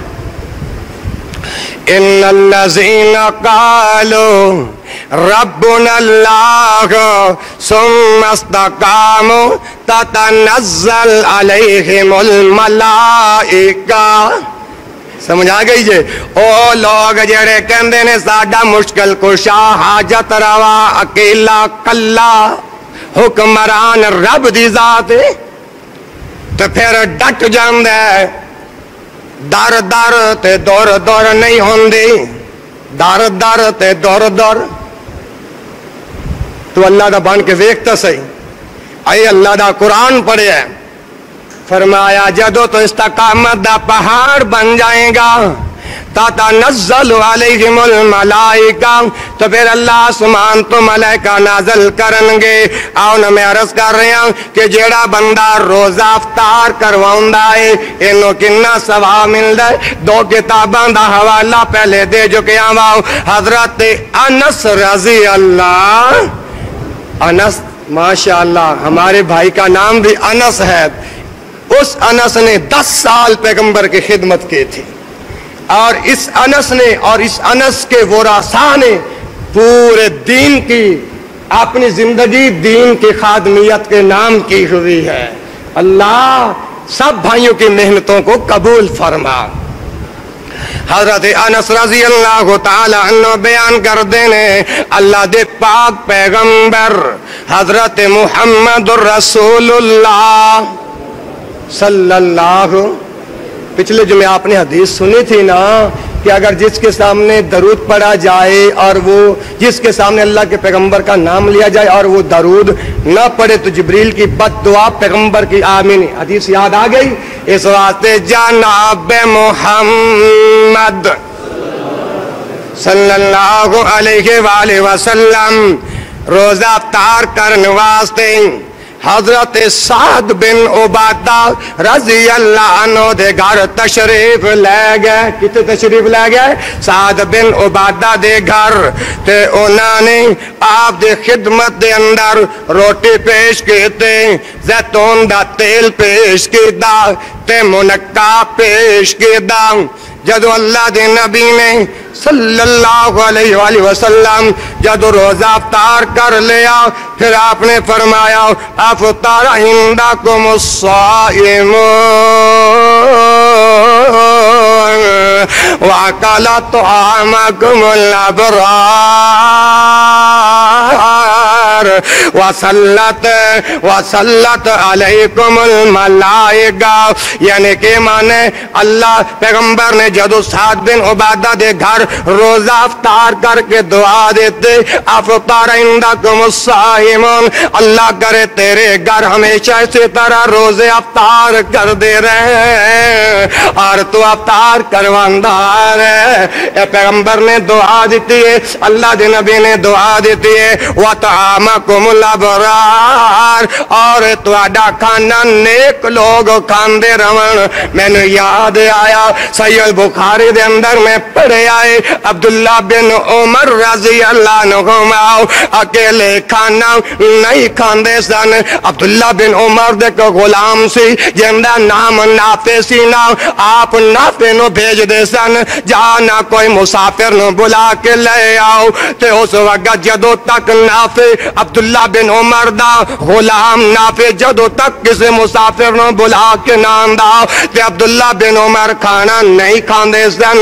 ان الذين قالوا ربنا الله ثم استقاموا تتنزل عليهم الملائكه سمجھ آ گئی جے او لوگ جڑے کہندے نے ساڈا مشکل کشا حاجت روا اکیلا کلا حکمران رب دی ذات تو پھر ڈٹ جاندے۔ در در تے دور دور نہیں ہوندی۔ در در تے دور دور تو اللہ دا بان کے ویکتا صحیح۔ اے اللہ دا قرآن پڑھے ہے۔ فرمایا، جدو تو استقامت دا پہاڑ بن جائیں گا تتنزل علیہم الملائکہ۔ تو پھر اللہ آسمان تو ملائکہ نازل کرنگے آؤں میں عرض کر رہے ہیں کہ جیڑا بندہ روزہ افطار کرواؤں ہے انہوں کنہ سوا مل دے دو کتاباں دا حوالہ پہلے دے جو کہ آواؤں حضرت انس رضی اللہ انس، ماشاءاللہ، ہمارے بھائی کا نام بھی انس ہے۔ اس انس نے دس سال پیغمبر کی خدمت کی تھی۔ اور اس انس نے اور اس انس کے وراسا نے پورے دین کی، اپنی زندگی دین کی خادمیت کے نام کی ہوئی ہے۔ اللہ سب بھائیوں کی محنتوں کو قبول فرما۔ حضرت انس رضی اللہ تعالی عنہ بیان کر دینے اللہ دے پاک پیغمبر، حضرت محمد الرسول اللہ صلی اللہ۔ پچھلے جو میں آپ نے حدیث سنی تھی نا کہ اگر جس کے سامنے درود پڑا جائے اور وہ جس کے سامنے اللہ کے پیغمبر کا نام لیا جائے اور وہ درود نہ پڑے تو جبریل کی بد دعا پیغمبر کی آمین۔ حدیث یاد آ گئی؟ اس واسطے جناب محمد صلی اللہ علیہ وآلہ وسلم روزہ افطار کرنے واسطے حضرت سعد بن عبادہ رضی اللہ عنہ دے گھر تشریف لے گئے۔ کتے تشریف لے گئے؟ سعد بن عبادہ دے گھر۔ تے انہوں نے آپ دے خدمت دے اندر روٹی پیش کیتے زیتون دا تیل پیش کیتا تے منکہ پیش کیتا۔ جدو اللہ دے نبی نے صلی اللہ علیہ وآلہ وسلم جدو روزہ افطار کر لیا، پھر آپ نے فرمایا، افطار ہندکم الصائم وعقل طعامکم الابرار وسلط وسلط علیکم الملائکہ یعنی کہ مانے اللہ پیغمبر نے جدو سات بن عبادہ دے گھر روزہ افطار کر کے دعا دیتے افطار اندکم السائمون اللہ کرے تیرے گھر ہمیشہ اسی طرح روزے افطار کر دے رہے ہیں۔ اور تو افطار کرواندہ رہے اے پیغمبر نے دعا دیتی ہے، اللہ دے نبی نے دعا دیتی ہے۔ وَتَعَامَكُمُ الْأَبْرَارِ۔ اور تواڈا کھانا نیک لوگ کھاندے رون میں نے یاد آیا سید بخاری دے اندر میں پڑھے آئے عبداللہ بن عمر رضی اللہ عنہ اکیلے کھانا نہیں کھاندے سن۔ عبداللہ بن عمر دے کو غلام سی جندہ نام نافے سی نام آپ نافے نو بھیج دے۔ سن جانا کوئی مسافر نو بلا کے لے آؤ۔ تے اس وقت جدو تک نافے عبداللہ بن عمر دا، غلام نافے جدو تک کسی مسافر نو بلا کے نام دا۔ تے عبداللہ بن عمر کھانا نہیں کھاندے سن۔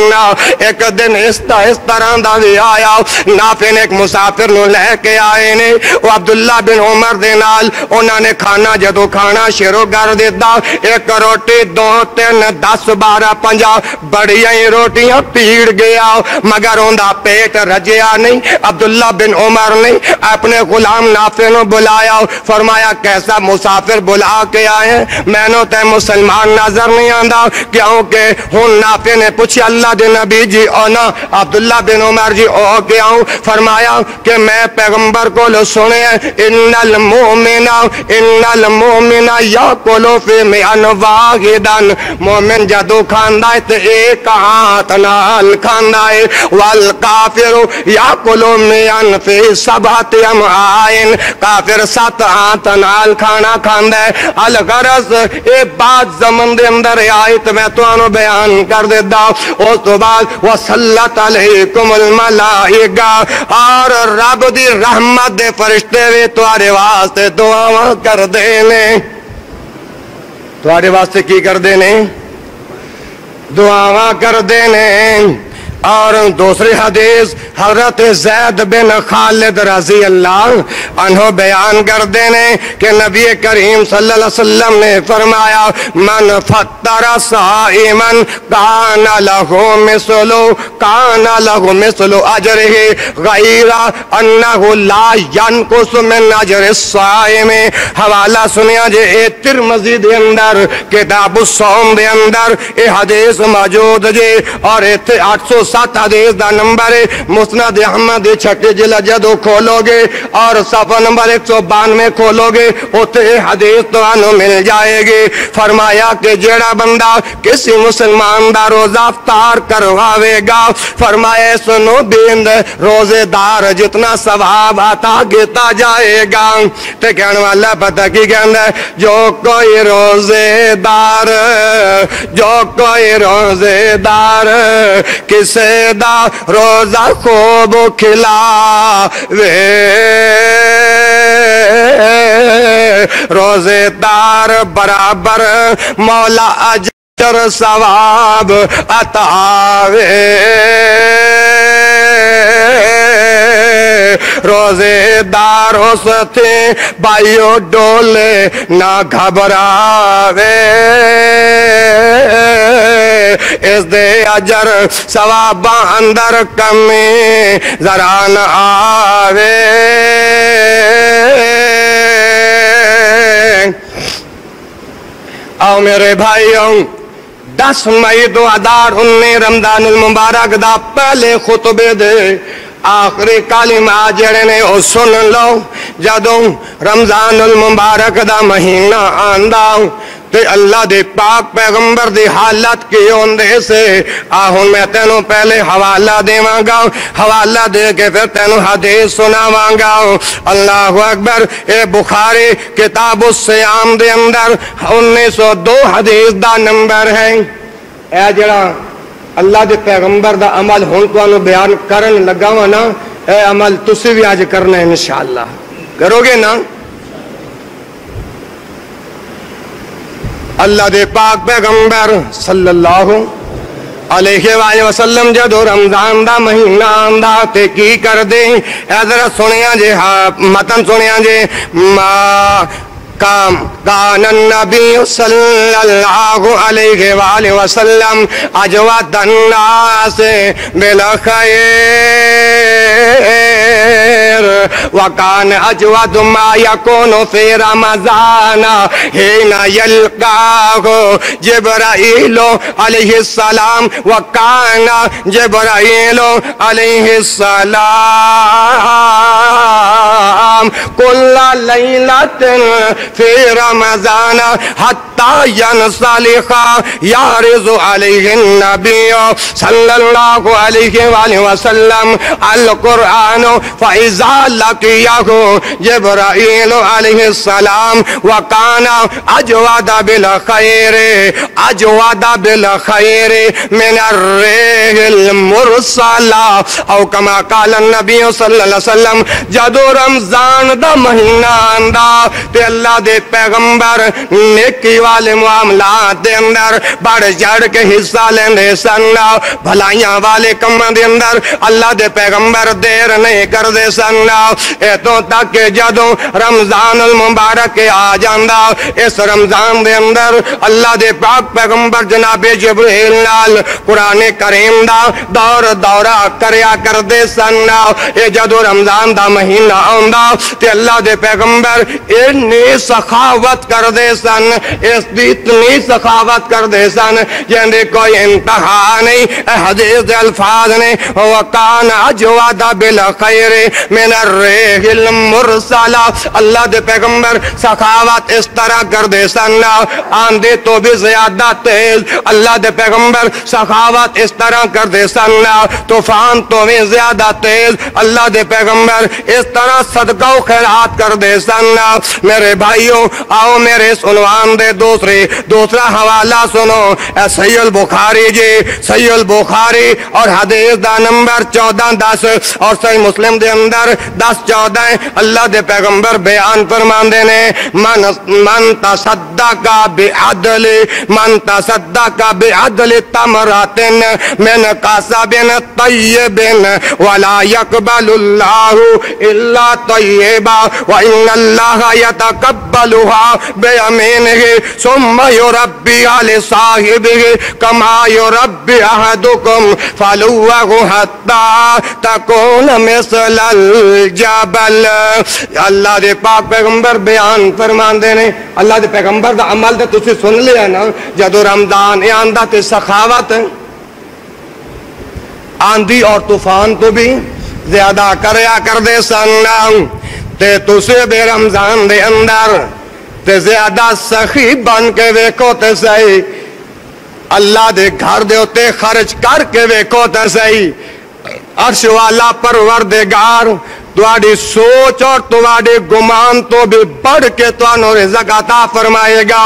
ایک دن اس طرح دا بھی آیا۔ نافے نے ایک مسافر نو لے کے آئے نے۔ وہ عبداللہ بن عمر دے نال انہوں نے کھانا جدو کھانا شروع کر دیتا، ایک روٹی، دو، تین، دس، بارہ پنجا بڑی بڑیاں روٹیاں پیڑ گیا مگر ان پیٹ رجیا نہیں عبداللہ بن عمر نے اپنے غلام نافع نو بلایا فرمایا کیسا مسافر بلا کے آئے میں نو تے مسلمان نظر نہیں آندا کیونکہ ہن نافع نے پوچھا اللہ دے نبی جی اونا عبداللہ بن عمر جی او کے آؤں فرمایا کہ میں پیغمبر کو لو سنے ان المومن ان المومن یاکلو فی میان واحدن مومن جدو کھاندا ہے تے ایک ہاتھ نال کھاندا ہے والکافر یاکلو میان فی سبات امعائن کافر سات ہاتھ نال کھانا کھاندا ہے الغرض، اے بات زمن دے اندر آیت میں تو انو بیان کر دیتا۔ اس تو بعد وصلت علیکم الملائکہ۔ اور رب دی رحمت دے فرشتے وے توارے واسطے دعا کر دینے۔ توارے واسطے کی کر دینے؟ دعا کر دینے اور دوسری حدیث، حضرت زید بن خالد رضی اللہ عنہ بیان کر دینے کہ نبی کریم صلی اللہ علیہ وسلم نے فرمایا، من فتر سائمن کان لہو مثلو کان لہو مثلو اجرہی غیر انہو لا ینکس من اجر السائم حوالہ سنیا جے جی، اے ترمزی دے اندر، کتاب السوم دے اندر، اے حدیث موجود جے اور اے تھے آٹھ سو سات حدیث دا نمبر مسند احمد چھٹے جلہ جدو کھولو گے اور صفحہ نمبر ایک سو بانوے کھولو گے اتے حدیث تو آنو مل جائے گی۔ فرمایا کہ جیڑا بندہ کسی مسلمان دا روزہ افطار کرواوے گا، فرمایا سنو بیند روزے دار جتنا ثواب آتا گیتا جائے گا۔ تے کہنے والا، پتہ کی کہنے جو کوئی روزے دار جو کوئی روزے دار کسے دا روزہ خوب کھلا وے۔ روزے دار برابر مولا اجر ثواب عطاوے روزے دار ہو ستے بائیو ڈولے نہ گھبراوے اس دے اجر ثواب اندر کمی ذرا نہ آوے آؤ میرے بھائیوں دس مئی دو ہزار انیس رمضان المبارک دا پہلے خطبے دے آخری کالما جڑے نے او سن لو، جدوں رمضان المبارک دا مہینہ آندا تے اللہ دے پاک پیغمبر دی حالت کی ہوندے سے آہن میں تینوں پہلے حوالہ دے مانگا حوالہ دے کے پھر تینوں حدیث سنا مانگا اللہ اکبر، اے بخاری کتاب السیام دے اندر انیس سو دو حدیث دا نمبر ہے۔ اے جڑا اللہ دے پیغمبر دا عمل ہون کو انو بیان کرن لگا ہوا نا، اے عمل تسی بھی آج کرنا ہے انشاءاللہ۔ کرو گے نا؟ اللہ دے پاک پیغمبر صلی اللہ علیہ وآلہ وسلم جدو رمضان دا مہینہ آندا تے کی کر دیں؟ حضرت سنیا جے ہاں متن سنیا جے۔ ما کام کان النبی صلی اللہ علیہ وآلہ وسلم اجوات الناس بالخیر وکان اجود ما یکون فی رمضان. حین یلقاہ جبرائیل علیہ السلام وکان جبرائیل علیہ السلام کل لیلت فی رمضان حتی ینصلخ یارز علیہ النبی صلی اللہ علیہ وآلہ وسلم القرآن فإذا لقیه جبرائیل علیہ السلام وکان اجواد بالخیر اجواد بالخیر من الریح المرسلہ۔ او کما قال النبی صلی اللہ علیہ وسلم جدو رمضان دا مہینہ آندا، تے اللہ دے پیغمبر نیکی والے معاملات دے اندر بڑھ جڑ کے حصہ لیندے سن۔ بھلائیاں والے کماں دے اندر اللہ دے پیغمبر دیر نہیں کر دے سن۔ اے تک کہ رمضان المبارک آ جاندا اس رمضان دے اندر اللہ دے پاک پیغمبر جناب جبرائیل نال قرآن کریم دا دور دورہ کریا کر دے سن۔ اے جدو رمضان دا مہینہ آندا تے اللہ دے پیغمبر اتنی سخاوت کر دے سن۔ اس دی اتنی سخاوت کر دے سن جندے کوئی انتہا نہیں۔ اے حدیث الفاظ نے وکان اجواد بالخیر المرسلہ اللہ دے پیغمبر سخاوت اس طرح کر دے سن آندے تو بھی زیادہ تیز۔ اللہ دے پیغمبر سخاوت اس طرح کر دے سن طوفان تو بھی زیادہ تیز۔ اللہ دے پیغمبر اس طرح صدقہ و خیرات کر دے سن میرے بھائیوں، آؤ میرے سنوان دے دوسرے، دوسرا حوالہ سنو۔ اے سی البخاری جی سی البخاری اور حدیث دا نمبر چودہ دس اور سی مسلم دے اندر دا دس چودہ اللہ دے پیغمبر بیان فرمان دینے من, من تصدقا بی عدل من تصدقا بی عدل تمراتن من قاسبن طیبن ولا يقبل الله الا طيبا وان الله يتقبلها بيمينه ثم يربي لصاحبه كما يربي احدكم فلوه حتى تكون مثل الجبل اللہ دے پاک پیغمبر بیان فرمان دینے اللہ دے پیغمبر دا عمل دے تسی سن لیا نا جدو رمضان آندہ تے سخاوت آندھی اور طوفان تو بھی زیادہ کریا کر دے سن تے تسے بے رمضان دے اندر تے زیادہ سخی بن کے ویکو تے سہی اللہ دے گھر دے ہوتے خرچ کر کے ویکو تے سہی عرش والا پروردگار تواڈی سوچ اور تواڈے گمان تو بھی بڑھ کے توانوں رزق عطا فرمائے گا۔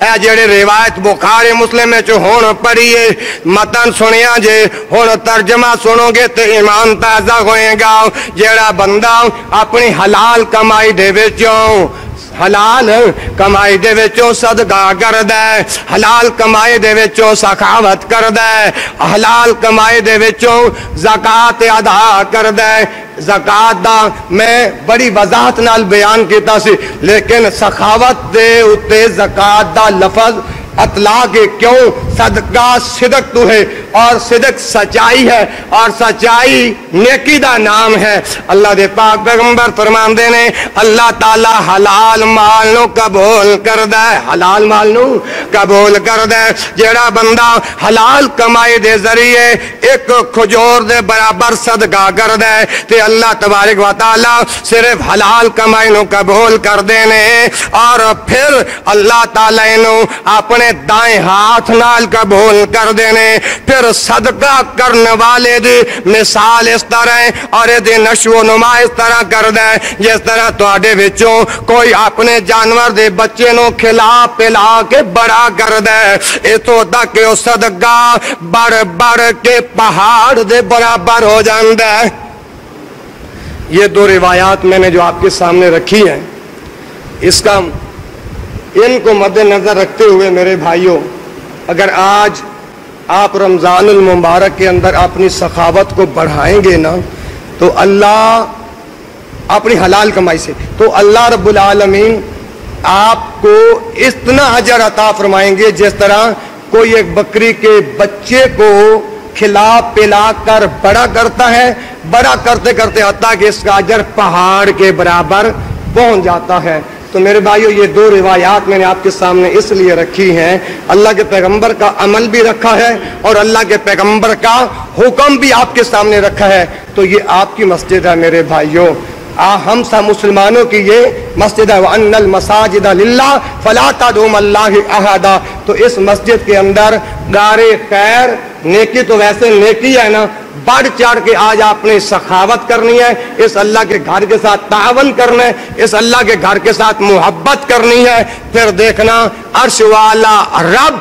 اے جڑے روایت بخاری مسلم وچ ہون پڑھی ہے، متن سنیا جے، ہن ترجمہ سنو گے تے ایمان تازہ ہوئے گا۔ جڑا بندہ اپنی حلال کمائی دے وچوں حلال کمائی دے وچوں صدقہ کر دے حلال کمائی دے وچوں سخاوت کر دے حلال کمائی دے وچوں زکات ادا کر دے زکات دا میں بڑی وضاحت نال بیان کیتا سی، لیکن سخاوت دے اتے زکاة دا لفظ اطلاع کے کیوں؟ صدقہ صدق تو ہے اور صدق سچائی ہے اور سچائی نیکی دا نام ہے۔ اللہ دے پاک پیغمبر فرمان دے نے، اللہ تعالی حلال مال نو قبول کر دے حلال مال نو قبول کر دے جیڑا بندہ حلال کمائی دے ذریعے ایک کھجور دے برابر صدقہ کر دے تے اللہ تبارک و تعالی صرف حلال کمائی نو قبول کر دینے اور پھر اللہ تعالی نو اپنے دائیں ہاتھ نال قبول کر دینے، پھر صدقہ کرنے والے دی مثال اس طرح ہے اور دی نشو و نما اس طرح کر دے جس طرح تو آڈے وچوں کوئی اپنے جانور دے بچے نو کھلا پلا کے بڑا کر دے۔ اس تو تک کہ اس صدقہ بڑھ بڑھ کے پہاڑ دے برابر ہو جاندے۔ یہ دو روایات میں نے جو آپ کے سامنے رکھی ہیں، اس کا ان کو مد نظر رکھتے ہوئے میرے بھائیوں اگر آج آپ رمضان المبارک کے اندر اپنی سخاوت کو بڑھائیں گے نا، تو اللہ اپنی حلال کمائی سے، تو اللہ رب العالمین آپ کو اتنا اجر عطا فرمائیں گے جس طرح کوئی ایک بکری کے بچے کو کھلا پلا کر بڑا کرتا ہے، بڑا کرتے کرتے حتیٰ کہ اس کا اجر پہاڑ کے برابر پہنچ جاتا ہے۔ تو میرے بھائیو، یہ دو روایات میں نے آپ کے سامنے اس لیے رکھی ہیں۔ اللہ کے پیغمبر کا عمل بھی رکھا ہے اور اللہ کے پیغمبر کا حکم بھی آپ کے سامنے رکھا ہے۔ تو یہ آپ کی مسجد ہے میرے بھائیوں آ ہم سب مسلمانوں کی یہ مسجد ہے، وَأَنَّ الْمَسَاجِدَ لِلَّهِ فَلَا تَدْعُوا اللَّهِ أَحَدًا۔ تو اس مسجد کے اندر گارے خیر، نیکی تو ویسے نیکی ہے نا، بڑھ چڑھ کے آج آپ نے سخاوت کرنی ہے، اس اللہ کے گھر کے ساتھ تعاون کرنا ہے، اس اللہ کے گھر کے ساتھ محبت کرنی ہے۔ پھر دیکھنا، عرش والا رب